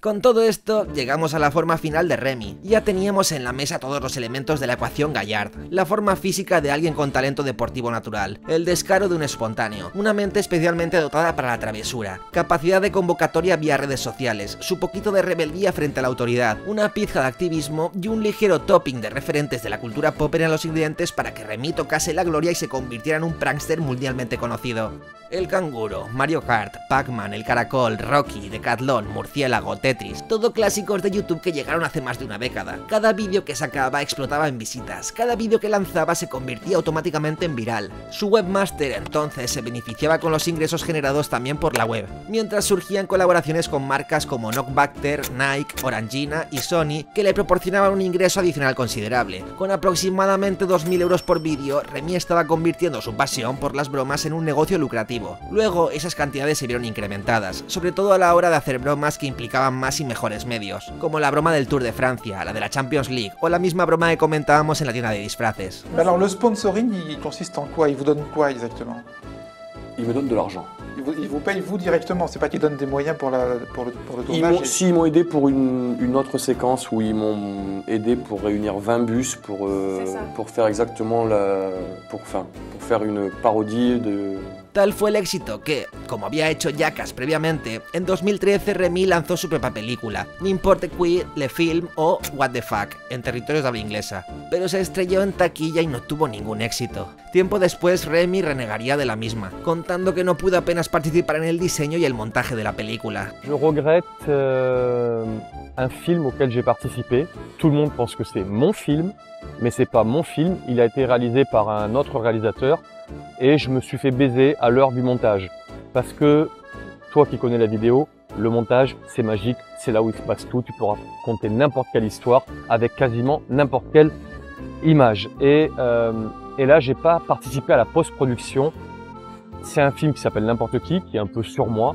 Con todo esto, llegamos a la forma final de Remy. Ya teníamos en la mesa todos los elementos de la ecuación Gallard. La forma física de alguien con talento deportivo natural, el descaro de un espontáneo, una mente especialmente dotada para la travesura, capacidad de convocatoria vía redes sociales, su poquito de rebeldía frente a la autoridad, una pizca de activismo y un ligero topping de referentes de la cultura pop en los ingredientes para que Remy tocase la gloria y se convirtiera en un prankster mundialmente conocido. El canguro, Mario Kart, Pac-Man, el caracol, Rocky, Decathlon, Murciélago, Tetris, todo clásicos de YouTube que llegaron hace más de una década. Cada vídeo que sacaba explotaba en visitas, cada vídeo que lanzaba se convertía automáticamente en viral. Su webmaster entonces se beneficiaba con los ingresos generados también por la web, mientras surgían colaboraciones con marcas como Knockbacter, Nike, Orangina y Sony que le proporcionaban un ingreso adicional considerable. Con aproximadamente 2.000 euros por vídeo, Remy estaba convirtiendo su pasión por las bromas en un negocio lucrativo. Luego, esas cantidades se vieron incrementadas, sobre todo a la hora de hacer bromas que implicaban más y mejores medios, como la broma del Tour de Francia, la de la Champions League o la misma broma que comentábamos en la tienda de disfraces. Mais Alors, le sponsoring, il consiste en quoi? Il vous donne quoi exactement? Ils me donnent de l'argent. il vous, il vous paye vous directement, c'est pas qu'il donne des moyens pour, la, pour, le, pour le Ils tournage m'ont- S'ils m'ont aidé pour une, une autre séquence où ils m'ont aidé pour réunir 20 bus pour, euh, pour faire exactement la. Pour, enfin, pour faire une parodie de. Tal fue el éxito que, como había hecho Jackass previamente, en 2013 Remy lanzó su propia película, N'importe qui, Le Film o What the Fuck, en territorios de habla inglesa, pero se estrelló en taquilla y no tuvo ningún éxito. Tiempo después Remy renegaría de la misma, contando que no pudo apenas participar en el diseño y el montaje de la película. Je regrette euh, un film auquel j'ai participé. Tout le monde pense que c'est mon film, mais c'est pas mon film. Il a été réalisé par un autre réalisateur et je me suis fait baiser à l'heure du montage. Parce que toi qui connais la vidéo, le montage c'est magique, c'est là où il se passe tout. Tu peux raconter n'importe quelle histoire avec quasiment n'importe quelle image. Et, euh, et là, j'ai pas participé à la post-production. C'est un film qui s'appelle N'importe qui, qui est un peu sur moi.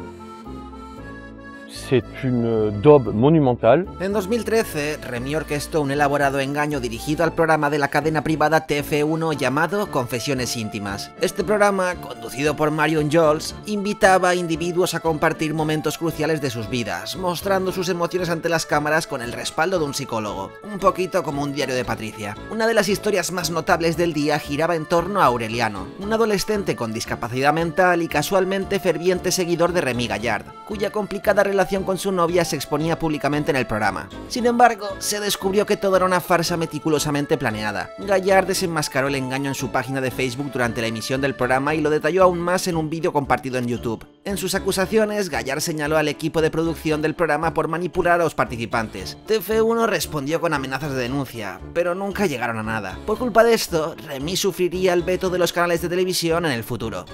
C'est une daube monumentale. En 2013, Remy orquestó un elaborado engaño dirigido al programa de la cadena privada TF1 llamado Confesiones Íntimas. Este programa, conducido por Marion Jols, invitaba a individuos a compartir momentos cruciales de sus vidas, mostrando sus emociones ante las cámaras con el respaldo de un psicólogo, un poquito como un diario de Patricia. Una de las historias más notables del día giraba en torno a Aureliano, un adolescente con discapacidad mental y casualmente ferviente seguidor de Remy Gallard, cuya complicada relación con su novia se exponía públicamente en el programa. Sin embargo, se descubrió que todo era una farsa meticulosamente planeada. Gallard desenmascaró el engaño en su página de Facebook durante la emisión del programa y lo detalló aún más en un vídeo compartido en YouTube. En sus acusaciones, Gallard señaló al equipo de producción del programa por manipular a los participantes. TF1 respondió con amenazas de denuncia, pero nunca llegaron a nada. Por culpa de esto, Remy sufriría el veto de los canales de televisión en el futuro.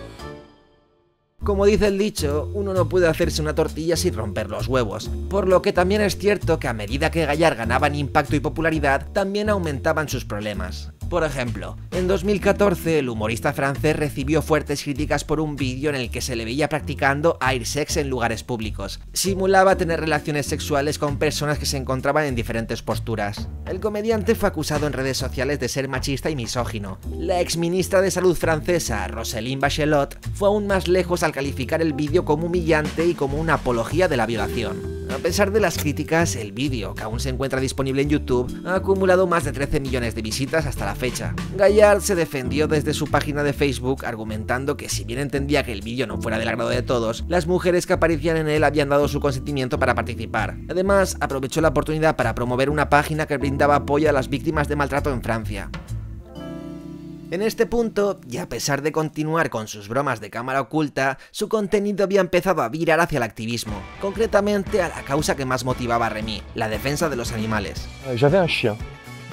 Como dice el dicho, uno no puede hacerse una tortilla sin romper los huevos, por lo que también es cierto que a medida que Gallar ganaba en impacto y popularidad, también aumentaban sus problemas. Por ejemplo, En 2014, el humorista francés recibió fuertes críticas por un vídeo en el que se le veía practicando air sex en lugares públicos. Simulaba tener relaciones sexuales con personas que se encontraban en diferentes posturas. El comediante fue acusado en redes sociales de ser machista y misógino. La exministra de Salud francesa, Roselyne Bachelot, fue aún más lejos al calificar el vídeo como humillante y como una apología de la violación. A pesar de las críticas, el vídeo, que aún se encuentra disponible en YouTube, ha acumulado más de 13 millones de visitas hasta la fecha. Gallard se defendió desde su página de Facebook argumentando que si bien entendía que el vídeo no fuera del agrado de todos, las mujeres que aparecían en él habían dado su consentimiento para participar. Además, aprovechó la oportunidad para promover una página que brindaba apoyo a las víctimas de maltrato en Francia. En este punto, y a pesar de continuar con sus bromas de cámara oculta, su contenido había empezado a virar hacia el activismo, concretamente a la causa que más motivaba a Remy, la defensa de los animales. J'avais un chien,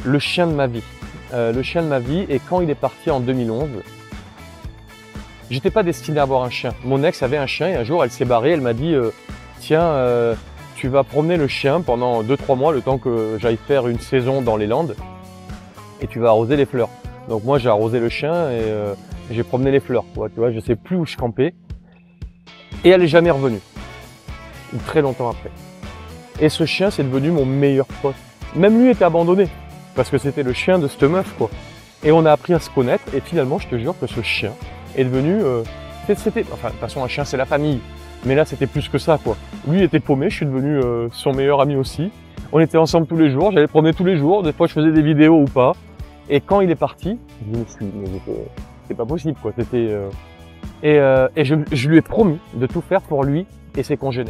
le chien de ma vie. Euh, le chien de ma vie, et quand il est parti en 2011, j'étais pas destiné à avoir un chien. Mon ex avait un chien et un jour elle s'est barrée, elle m'a dit euh, Tiens, euh, tu vas promener le chien pendant 2-3 mois, le temps que j'aille faire une saison dans les Landes, et tu vas arroser les fleurs. Donc moi j'ai arrosé le chien et euh, j'ai promené les fleurs. Quoi, tu vois, je sais plus où je campais. Et elle est jamais revenue. Très longtemps après. Et ce chien c'est devenu mon meilleur pote. Même lui était abandonné. Parce que c'était le chien de cette meuf quoi. Et on a appris à se connaître et finalement je te jure que ce chien est devenu... Euh, c'était, enfin de toute façon un chien c'est la famille. Mais là c'était plus que ça quoi. Lui était paumé, je suis devenu euh, son meilleur ami aussi. On était ensemble tous les jours, j'allais promener tous les jours, des fois je faisais des vidéos ou pas. Et quand il est parti, je me suis, mais c'est pas possible quoi. C'était euh, et, euh, et je lui ai promis de tout faire pour lui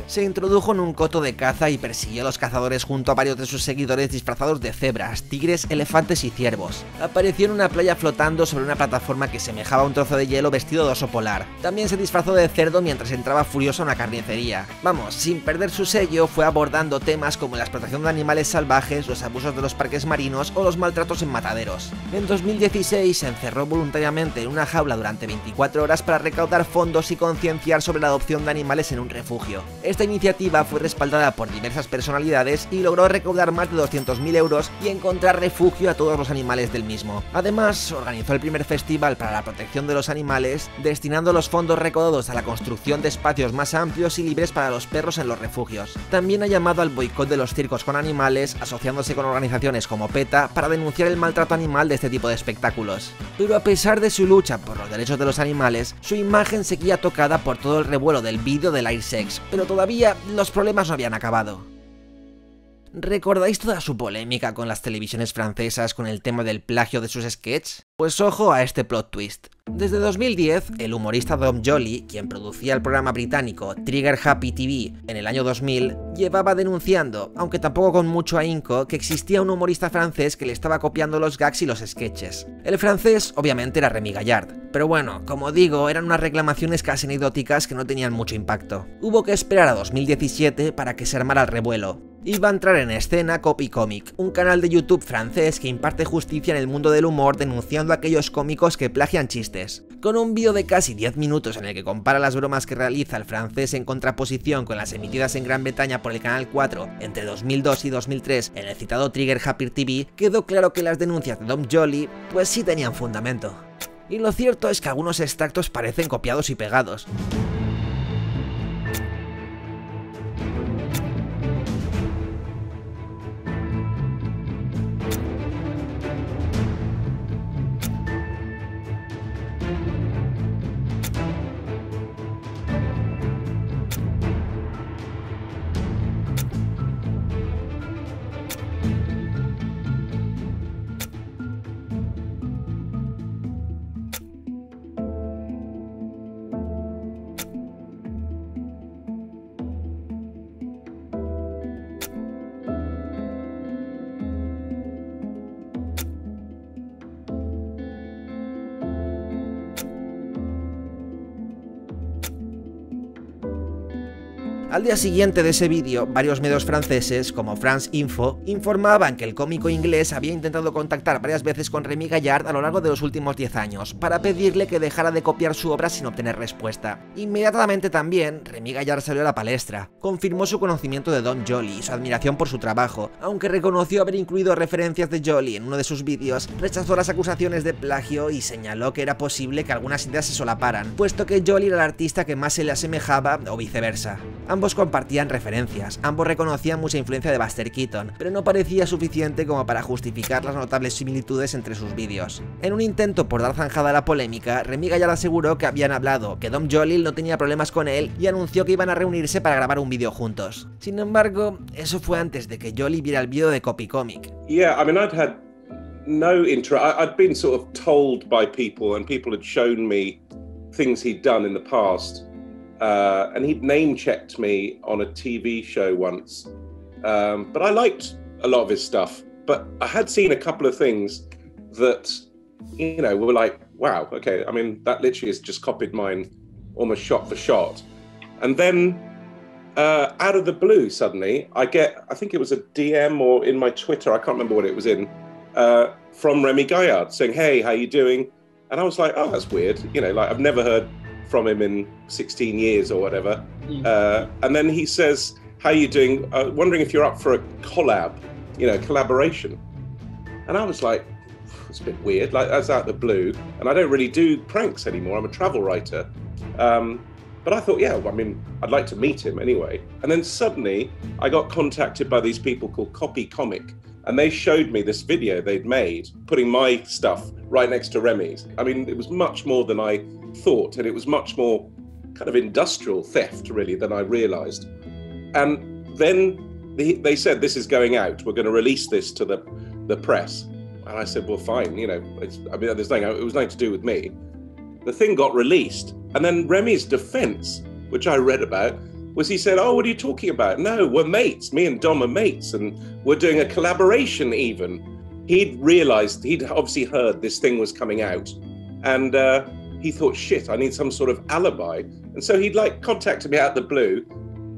Se introdujo en un coto de caza y persiguió a los cazadores junto a varios de sus seguidores disfrazados de cebras, tigres, elefantes y ciervos. Apareció en una playa flotando sobre una plataforma que semejaba un trozo de hielo vestido de oso polar. También se disfrazó de cerdo mientras entraba furioso a una carnicería. Vamos, sin perder su sello, fue abordando temas como la explotación de animales salvajes, los abusos de los parques marinos o los maltratos en mataderos. En 2016 se encerró voluntariamente en una jaula durante 24 horas para recaudar fondos y concienciar sobre la adopción de animales en un refugio. Esta iniciativa fue respaldada por diversas personalidades y logró recaudar más de 200.000 euros y encontrar refugio a todos los animales del mismo. Además, organizó el primer festival para la protección de los animales, destinando los fondos recaudados a la construcción de espacios más amplios y libres para los perros en los refugios. También ha llamado al boicot de los circos con animales, asociándose con organizaciones como PETA para denunciar el maltrato animal de este tipo de espectáculos. Pero a pesar de su lucha por los derechos de los animales, su imagen seguía tocada por todo el revuelo del vídeo del air pero todavía los problemas no habían acabado. ¿Recordáis toda su polémica con las televisiones francesas con el tema del plagio de sus sketches? Pues ojo a este plot twist. Desde 2010, el humorista Dom Joly, quien producía el programa británico Trigger Happy TV en el año 2000, llevaba denunciando, aunque tampoco con mucho ahínco, que existía un humorista francés que le estaba copiando los gags y los sketches. El francés obviamente era Remy Gallard, pero bueno, como digo, eran unas reclamaciones casi anecdóticas que no tenían mucho impacto. Hubo que esperar a 2017 para que se armara el revuelo, Iba a entrar en escena Copy Comic, un canal de YouTube francés que imparte justicia en el mundo del humor denunciando a aquellos cómicos que plagian chistes. Con un vídeo de casi 10 minutos en el que compara las bromas que realiza el francés en contraposición con las emitidas en Gran Bretaña por el Canal 4 entre 2002 y 2003 en el citado Trigger Happy TV, quedó claro que las denuncias de Dom Joly pues sí tenían fundamento. Y lo cierto es que algunos extractos parecen copiados y pegados. Al día siguiente de ese vídeo, varios medios franceses, como France Info, informaban que el cómico inglés había intentado contactar varias veces con Remy Gallard a lo largo de los últimos 10 años, para pedirle que dejara de copiar su obra sin obtener respuesta. Inmediatamente también, Remy Gallard salió a la palestra, confirmó su conocimiento de Don Jolly y su admiración por su trabajo, aunque reconoció haber incluido referencias de Jolly en uno de sus vídeos, rechazó las acusaciones de plagio y señaló que era posible que algunas ideas se solaparan, puesto que Jolly era el artista que más se le asemejaba o viceversa. Ambos compartían referencias, ambos reconocían mucha influencia de Buster Keaton, pero no parecía suficiente como para justificar las notables similitudes entre sus vídeos. En un intento por dar zanjada a la polémica, Remy Gallard aseguró que habían hablado, que Dom Jolly no tenía problemas con él y anunció que iban a reunirse para grabar un vídeo juntos. Sin embargo, eso fue antes de que Jolly viera el vídeo de Copy Comic. Yeah, I mean, I'd had no intro. I'd been sort of told by people, and people had shown me things he'd done in the past. Uh, and he'd name checked me on a TV show once. Um, but I liked a lot of his stuff. But I had seen a couple of things that, you know, were like, wow, okay. I mean, that literally has just copied mine almost shot for shot. And then uh, out of the blue, suddenly, I get, I think it was a DM or in my Twitter, I can't remember what it was in, uh, from Remy Gaillard saying, hey, how you doing? And I was like, oh, that's weird. You know, like I've never heard from him in 16 years or whatever. Uh, and then he says, how you doing? Uh, wondering if you're up for a collab, you know, collaboration. And I was like, it's a bit weird. Like that's out the blue. And I don't really do pranks anymore. I'm a travel writer. Um, but I thought, yeah, I mean, I'd like to meet him anyway. And then suddenly I got contacted by these people called Copy Comic. And they showed me this video they'd made, putting my stuff right next to Remy's. I mean, it was much more than I thought. And it was much more kind of industrial theft, really, than I realized. And then they, said, this is going out. We're going to release this to the, the press. And I said, well, fine. You know, it's, I mean, there's nothing, it was nothing to do with me. The thing got released. And then Remy's defense, which I read about, was he said, oh, what are you talking about? No, we're mates. Me and Dom are mates. And we're doing a collaboration even. He'd realized, he'd obviously heard this thing was coming out. And uh, he thought, shit, I need some sort of alibi. And so he'd like contacted me out the blue,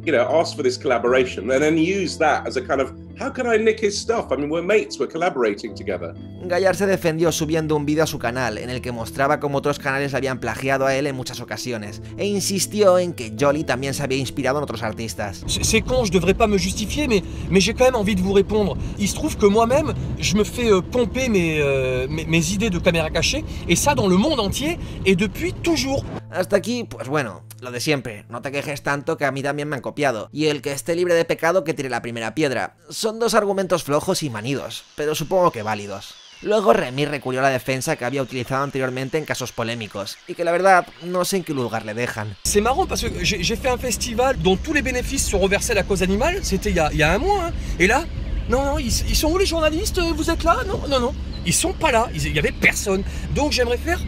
you know, asked for this collaboration and then use that as a kind of, how can I nick his stuff? I mean, we're mates, we're collaborating together. Gallard se defendió subiendo un vídeo a su canal en el que mostraba cómo otros canales le habían plagiado a él en muchas ocasiones e insistió en que Jolly también se había inspirado en otros artistas. C'est c'est con, je devrais pas me justifier, mais, mais j'ai quand même envie de vous répondre. Il se trouve que moi-même, je me fais euh, pomper mes, euh, mes, mes idées de caméra cachée, et ça dans le monde entier, et depuis toujours. Hasta aquí, pues bueno, lo de siempre, no te quejes tanto que a mí también me han copiado. Y el que esté libre de pecado que tire la primera piedra. Son dos argumentos flojos y manidos, pero supongo que válidos. Luego Remy recurrió a la defensa que había utilizado anteriormente en casos polémicos, y que la verdad no sé en qué lugar le dejan. C'est marrant parce que j'ai fait un festival dont tous les bénéfices sont reversés à la cause animale, c'était il, y a- un mois, et là, non, non, ils, ils sont où les journalistes Vous êtes là Non, non, non. Ils sont pas là, il y avait personne. Donc j'aimerais faire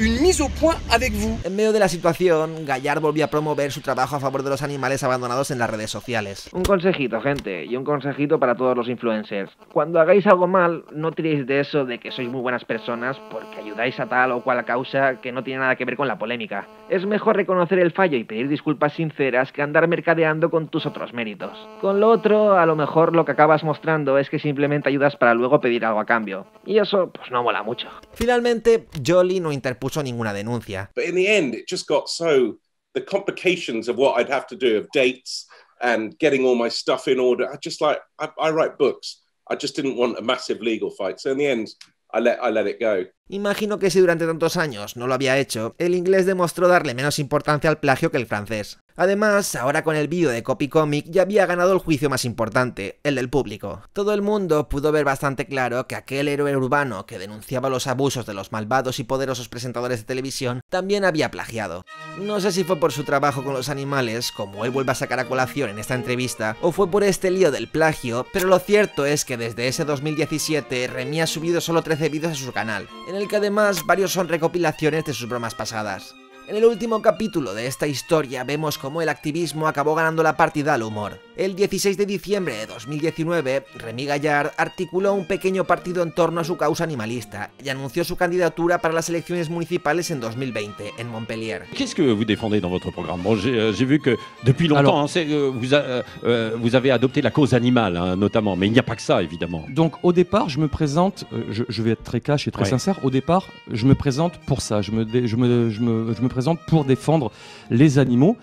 une mise au point avec vous. En medio de la situación, Gallard volvió a promover su trabajo a favor de los animales abandonados en las redes sociales. Un consejito, gente, y un consejito para todos los influencers. Cuando hagáis algo mal, no tiréis de eso de que sois muy buenas personas porque ayudáis a tal o cual causa que no tiene nada que ver con la polémica. Es mejor reconocer el fallo y pedir disculpas sinceras que andar mercadeando con tus otros méritos. Con lo otro, a lo mejor lo que acabas mostrando es que simplemente ayudas para luego pedir algo a cambio. Y eso, pues no mola mucho. Finalmente, Jolly no interpuso ninguna denuncia. But in the end, it just got so the complications of what I'd have to do of dates and getting all my stuff in order. I just like I, I write books. I just didn't want a massive legal fight. So in the end, I let I let it go. Imagino que si durante tantos años no lo había hecho, el inglés demostró darle menos importancia al plagio que el francés. Además, ahora con el vídeo de Copy Comic ya había ganado el juicio más importante, el del público. Todo el mundo pudo ver bastante claro que aquel héroe urbano que denunciaba los abusos de los malvados y poderosos presentadores de televisión también había plagiado. No sé si fue por su trabajo con los animales, como él vuelve a sacar a colación en esta entrevista, o fue por este lío del plagio, pero lo cierto es que desde ese 2017 Remy ha subido solo 13 vídeos a su canal, el que además varios son recopilaciones de sus bromas pasadas. En el último capítulo de esta historia vemos cómo el activismo acabó ganando la partida al humor. El 16 de diciembre de 2019, Remy Gallard articuló un pequeño partido en torno a su causa animalista y anunció su candidatura para las elecciones municipales en 2020 en Montpellier. Qu'est-ce que vous défendez dans votre programme? Bon, j'ai euh, vu que depuis longtemps, Alors- hein, euh, vous, a- euh, vous avez adopté la cause animale, hein, notamment, mais il n'y a pas que ça, évidemment. Donc au départ, je me présente, je, je vais être très cash et très Ouais. sincère, au départ, je me présente pour ça, je me, dé- je me, je me, je me pour défendre les animaux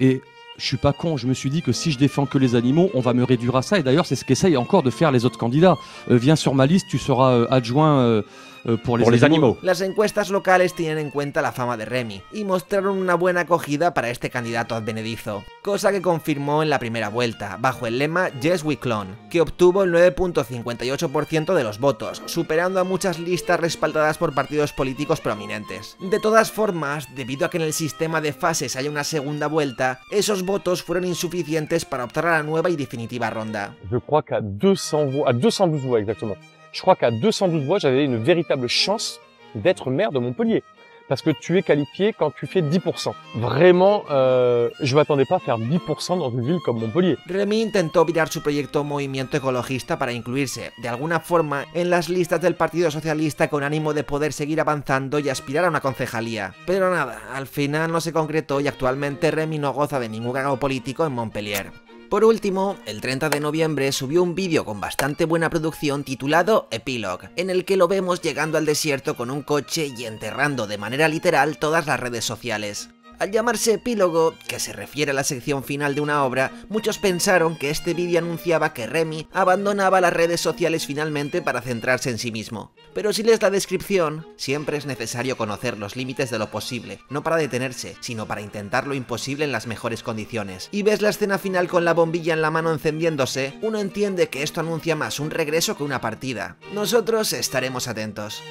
et je suis pas con, je me suis dit que si je défends que les animaux, on va me réduire à ça et d'ailleurs c'est ce qu'essayent encore de faire les autres candidats. Euh, viens sur ma liste, tu seras euh, adjoint les Pour les animaux. Las encuestas locales tienen en cuenta la fama de Remy y mostraron una buena acogida para este candidato advenedizo, cosa que confirmó en la primera vuelta, bajo el lema Yes We Clone, que obtuvo el 9.58% de los votos, superando a muchas listas respaldadas por partidos políticos prominentes. De todas formas, debido a que en el sistema de fases hay una segunda vuelta, esos votos fueron insuficientes para optar a la nueva y definitiva ronda. Je crois qu'à 200 voix, à 212 voix exactement. Je crois qu'à 212 voix, j'avais une véritable chance d'être maire de Montpellier. Parce que tu es qualifié quand tu fais 10%. Vraiment, euh, je m'attendais pas à faire 10% dans une ville comme Montpellier. Remy intentó virar su proyecto Movimiento Ecologista para incluirse, de alguna forma, en las listas del Partido Socialista con ánimo de poder seguir avanzando y aspirar a una concejalía. Pero nada, al final no se concretó y actualmente Remy no goza de ningún cargo político en Montpellier. Por último, el 30 de noviembre subió un vídeo con bastante buena producción titulado Epilogue, en el que lo vemos llegando al desierto con un coche y enterrando de manera literal todas las redes sociales. Al llamarse epílogo, que se refiere a la sección final de una obra, muchos pensaron que este vídeo anunciaba que Remy abandonaba las redes sociales finalmente para centrarse en sí mismo. Pero si lees la descripción, siempre es necesario conocer los límites de lo posible, no para detenerse, sino para intentar lo imposible en las mejores condiciones. Y ves la escena final con la bombilla en la mano encendiéndose, uno entiende que esto anuncia más un regreso que una partida. Nosotros estaremos atentos.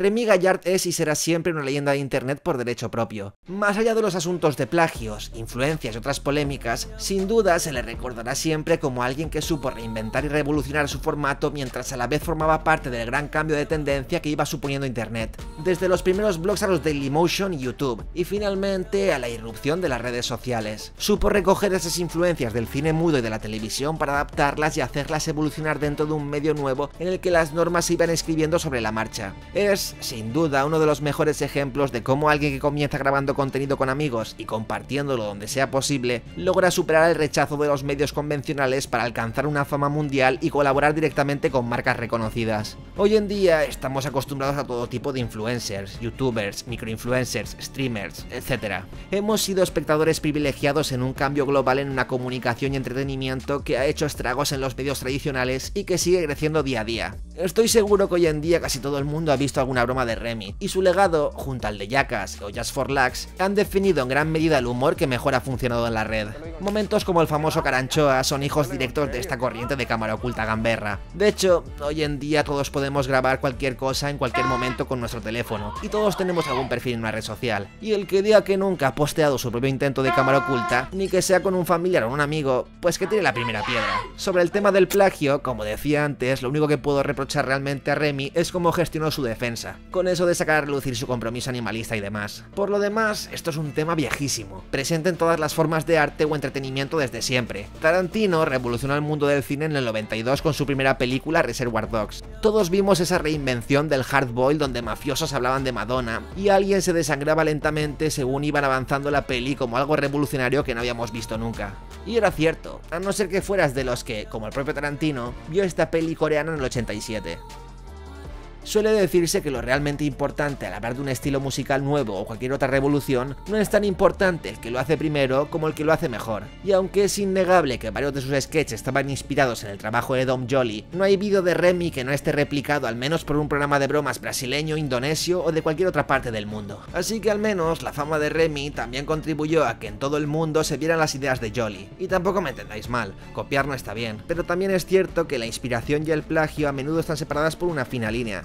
Remy Gallard es y será siempre una leyenda de internet por derecho propio. Más allá de los asuntos de plagios, influencias y otras polémicas, sin duda se le recordará siempre como alguien que supo reinventar y revolucionar su formato mientras a la vez formaba parte del gran cambio de tendencia que iba suponiendo internet, desde los primeros blogs a los Dailymotion y YouTube, y finalmente a la irrupción de las redes sociales. Supo recoger esas influencias del cine mudo y de la televisión para adaptarlas y hacerlas evolucionar dentro de un medio nuevo en el que las normas se iban escribiendo sobre la marcha. Es, sin duda, uno de los mejores ejemplos de cómo alguien que comienza grabando contenido con amigos y compartiéndolo donde sea posible, logra superar el rechazo de los medios convencionales para alcanzar una fama mundial y colaborar directamente con marcas reconocidas. Hoy en día estamos acostumbrados a todo tipo de influencers, youtubers, microinfluencers, streamers, etc. Hemos sido espectadores privilegiados en un cambio global en una comunicación y entretenimiento que ha hecho estragos en los medios tradicionales y que sigue creciendo día a día. Estoy seguro que hoy en día casi todo el mundo ha visto alguna broma de Remy, y su legado, junto al de Jackass o Just for Lax, han definido en gran medida el humor que mejor ha funcionado en la red. Momentos como el famoso Caranchoa son hijos directos de esta corriente de cámara oculta gamberra. De hecho, hoy en día todos podemos grabar cualquier cosa en cualquier momento con nuestro teléfono, y todos tenemos algún perfil en una red social. Y el que diga que nunca ha posteado su propio intento de cámara oculta, ni que sea con un familiar o un amigo, pues que tire la primera piedra. Sobre el tema del plagio, como decía antes, lo único que puedo reprochar realmente a Remy es cómo gestionó su defensa, con eso de sacar a relucir su compromiso animalista y demás. Por lo demás, esto es un tema viejísimo, presente en todas las formas de arte o entretenimiento desde siempre. Tarantino revolucionó el mundo del cine en el 92 con su primera película Reservoir Dogs. Todos vimos esa reinvención del hardboil donde mafiosos hablaban de Madonna y alguien se desangraba lentamente según iban avanzando la peli como algo revolucionario que no habíamos visto nunca. Y era cierto, a no ser que fueras de los que, como el propio Tarantino, vio esta peli coreana en el 87. Suele decirse que lo realmente importante al hablar de un estilo musical nuevo o cualquier otra revolución no es tan importante el que lo hace primero como el que lo hace mejor. Y aunque es innegable que varios de sus sketches estaban inspirados en el trabajo de Dom Jolly, no hay vídeo de Remy que no esté replicado al menos por un programa de bromas brasileño, indonesio o de cualquier otra parte del mundo. Así que al menos la fama de Remy también contribuyó a que en todo el mundo se vieran las ideas de Jolly. Y tampoco me entendáis mal, copiar no está bien, pero también es cierto que la inspiración y el plagio a menudo están separadas por una fina línea.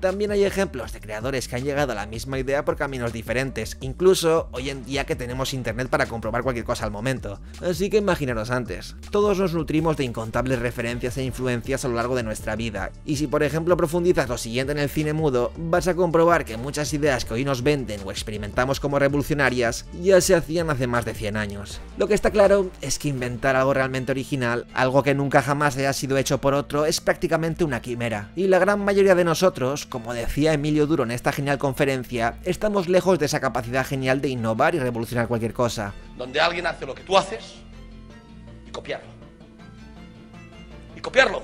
También hay ejemplos de creadores que han llegado a la misma idea por caminos diferentes, incluso hoy en día que tenemos internet para comprobar cualquier cosa al momento. Así que imaginaros antes, todos nos nutrimos de incontables referencias e influencias a lo largo de nuestra vida, y si por ejemplo profundizas lo siguiente en el cine mudo, vas a comprobar que muchas ideas que hoy nos venden o experimentamos como revolucionarias ya se hacían hace más de 100 años. Lo que está claro es que inventar algo realmente original, algo que nunca jamás haya sido hecho por otro, es prácticamente una quimera, y la gran mayoría de nosotros, como decía Emilio Duro en esta genial conferencia, estamos lejos de esa capacidad genial de innovar y revolucionar cualquier cosa. Donde alguien hace lo que tú haces y copiarlo. Y copiarlo.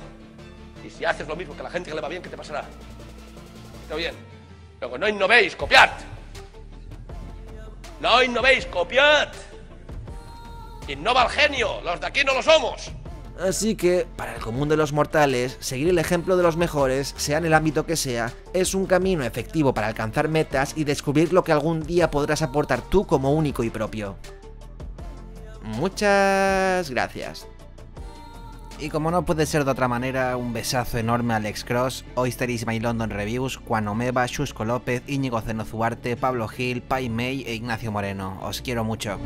Y si haces lo mismo que la gente que le va bien, ¿qué te pasará? Está bien. Luego no innovéis, copiad. No innovéis, copiad. Innova el genio, los de aquí no lo somos. Así que, para el común de los mortales, seguir el ejemplo de los mejores, sea en el ámbito que sea, es un camino efectivo para alcanzar metas y descubrir lo que algún día podrás aportar tú como único y propio. Muchas gracias. Y como no puede ser de otra manera, un besazo enorme a Alex Cross, Oyster is My London Reviews, Juan Omeva, Xusco López, Íñigo Zenozuarte, Pablo Gil, Pai May e Ignacio Moreno. Os quiero mucho.